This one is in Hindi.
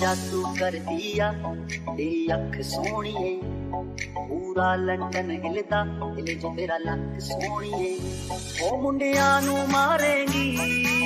जादू कर दिया, तेरी अख सोनी है पूरा लंडन हिलदा हिले जो तेरा लक है ओ मुंडिया नु मारेंगी।